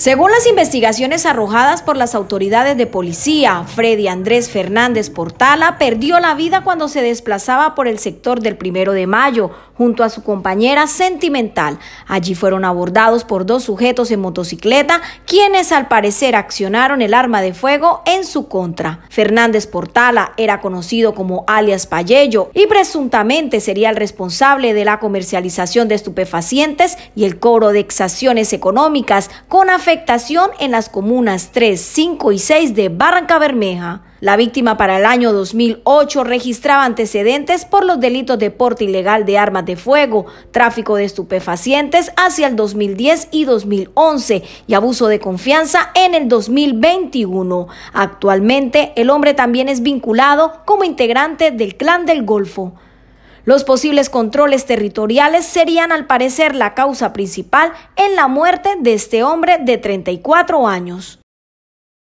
Según las investigaciones arrojadas por las autoridades de policía, Freddy Andrés Fernández Portala perdió la vida cuando se desplazaba por el sector del primero de mayo junto a su compañera sentimental. Allí fueron abordados por dos sujetos en motocicleta, quienes al parecer accionaron el arma de fuego en su contra. Fernández Portala era conocido como alias Payello y presuntamente sería el responsable de la comercialización de estupefacientes y el cobro de exacciones económicas con afectación afectación en las comunas 3, 5 y 6 de Barranca Bermeja. La víctima para el año 2008 registraba antecedentes por los delitos de porte ilegal de armas de fuego, tráfico de estupefacientes hacia el 2010 y 2011 y abuso de confianza en el 2021. Actualmente, el hombre también es vinculado como integrante del Clan del Golfo. Los posibles controles territoriales serían al parecer la causa principal en la muerte de este hombre de 34 años.